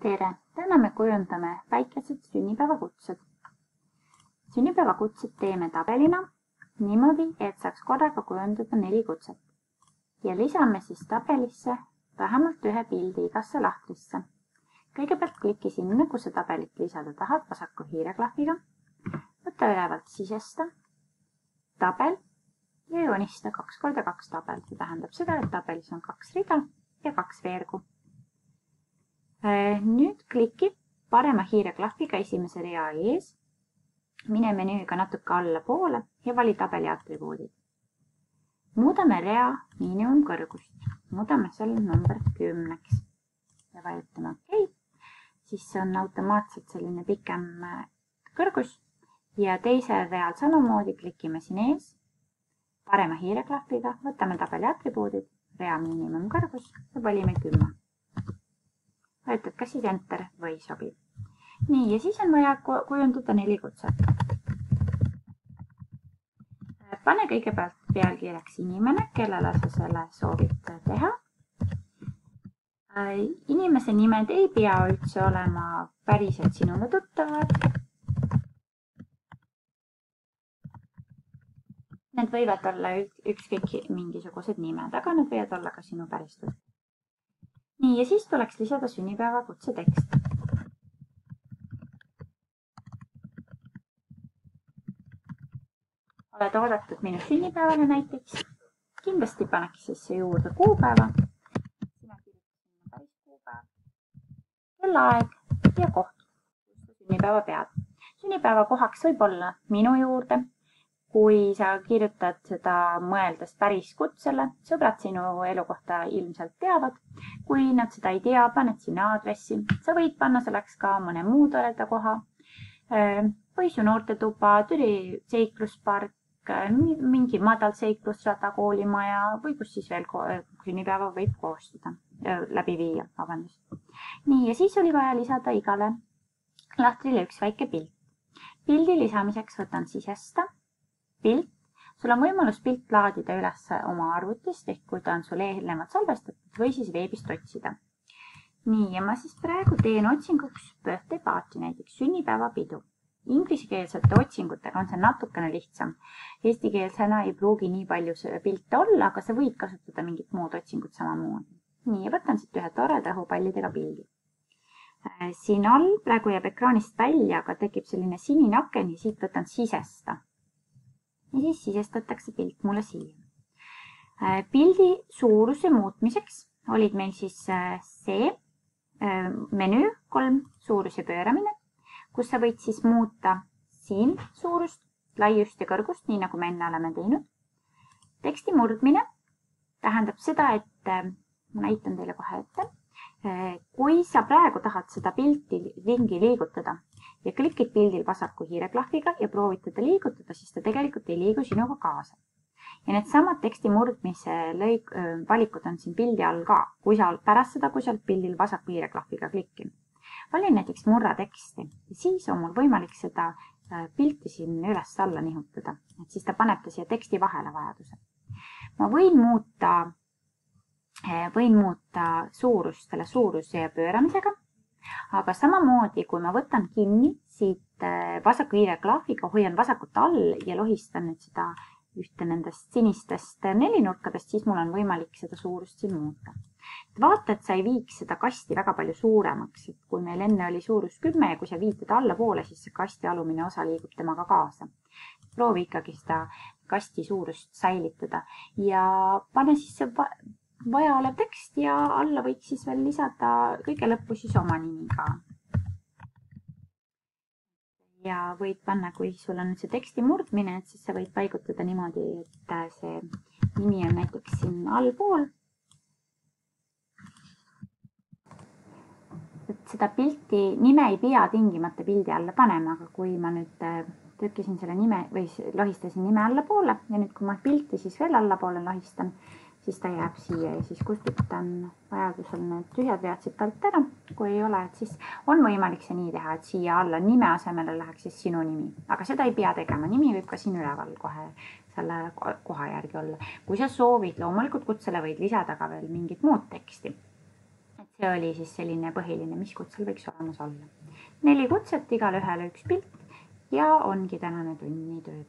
tere, täna me kujundame väikesed sünnipäevakutsed. sünnipäevakutsed teeme tabelina niimoodi, et saaks korraga kujundada neli kutset ja lisame siis tabelisse vähemalt ühe pildi igasse lahtrisse. kõigepealt kliki sinna, kus sa tabelit lisada tahad, vasaku hiireklahviga. võta ülevalt sisesta, tabel ja joonista kaks korda kaks tabel. see tähendab seda, et tabelis on kaks rida ja kaks veergu nüüd kliki parema hiireklahviga esimese rea ees. mine menüüga natuke allapoole ja vali tabeli atribuudid. muudame rea miinimumkõrgust, muudame selle number kümneks. Ja vajutame OK. siis see on automaatselt selline pikem äh, kõrgus. Ja teisel real samamoodi klikime siin ees. Parema hiireklahviga, võtame tabeli atribuudid, rea miinimumkõrgus ja valime kümme vajutad kas siis Enter või sobib. nii, ja siis on vaja kujundada neli kutset. pane kõigepealt pealkirjaks inimene, kellele sa selle soovid teha. inimese nimed ei pea üldse olema päriselt sinule tuttavad. Need võivad olla ükskõik mingisugused nimed, aga nad võivad olla ka sinu päris tuttavad nii, ja siis tuleks lisada sünnipäevakutse tekst. oled oodatud minu sünnipäevale näiteks. kindlasti paneks sisse juurde kuupäeva. sina kirjutasid päris kuupäev, kellaaeg ja koht, kus sa sünnipäeva pead. sünnipäeva kohaks võib olla minu juurde kui sa kirjutad seda mõeldes päris kutsele, sõbrad sinu elukohta ilmselt teavad. kui nad seda ei tea, paned sinna aadressi, sa võid panna selleks ka mõne muu toreda koha või su noortetuba, Türi seikluspark, mingi madal seiklusrada, koolimaja või kus siis veel sünnipäeva võib koostada, läbi viia, vabandust. nii, ja siis oli vaja lisada igale lahtrile üks väike pilt. pildi lisamiseks võtan sisesta pilt, sul on võimalus pilt laadida üles oma arvutist ehk kui ta on sul eelnevalt salvestatud või siis veebist otsida. nii, ja ma siis praegu teen otsinguks birthday party, näiteks sünnipäevapidu. Inglisekeelsete otsingutega on see natukene lihtsam. Eestikeelsena ei pruugi nii palju pilte olla, aga sa võid kasutada mingit muud otsingut samamoodi. nii, ja võtan siit ühe toreda õhupallidega pildi äh, siin all praegu jääb ekraanist välja, aga tekib selline sinine aken ja siit võtan sisesta ja siis sisestatakse pilt mulle siia. Äh, pildi suuruse muutmiseks olid meil siis äh, see äh, menüü, kolm suuruse pööramine, kus sa võid siis muuta siin suurust, laiust ja kõrgust, nii nagu me enne oleme teinud. teksti murdmine tähendab seda, et ma näitan teile kohe ette. Kui sa praegu tahad seda pilti ringi liigutada, ja klikid pildil vasaku hiireklahviga ja proovid teda liigutada, siis ta tegelikult ei liigu sinuga kaasa. ja needsamad teksti murdmise lõik, valikud on siin pildi all ka, kui sa pärast seda, kui sa oled pildil vasaku hiireklahviga klikkinud. valin näiteks murra teksti siis on mul võimalik seda pilti siin üles-alla nihutada, et siis ta paneb ta siia teksti vahele vajadusel. ma võin muuta, võin muuta suurust selle suuruse pööramisega aga samamoodi, kui ma võtan kinni siit äh, vasaku hiireklahviga, hoian vasakut all ja lohistan nüüd seda ühte nendest sinistest nelinurkadest, siis mul on võimalik seda suurust siin muuta. vaata, et sa ei viiks seda kasti väga palju suuremaks, et kui meil enne oli suurus kümme ja kui sa viid teda allapoole, siis see kasti alumine osa liigub temaga kaasa. proovi ikkagi seda kasti suurust säilitada ja pane siis see vajaolev tekst ja alla võiks siis veel lisada kõige lõppu siis oma nimi ka. ja võid panna, kui sul on see teksti murdmine, et siis sa võid paigutada niimoodi, et see nimi on näiteks siin allpool. et seda pilti, nime ei pea tingimata pildi alla panema, aga kui ma nüüd äh, trükkisin selle nime või lohistasin nime allapoole ja nüüd, kui ma pilti siis veel allapoole lohistan siis ta jääb siia ja siis kustutan vajadusel need tühjad vead siit alt ära. kui ei ole, et siis on võimalik see nii teha, et siia alla nime asemele läheks siis sinu nimi, aga seda ei pea tegema, nimi võib ka siin üleval kohe selle koha järgi olla. kui sa soovid, loomulikult kutsele võid lisada ka veel mingit muud teksti. et see oli siis selline põhiline, mis kutsel võiks olemas olla. neli kutset, igale ühele üks pilt ja ongi tänane tunnitöö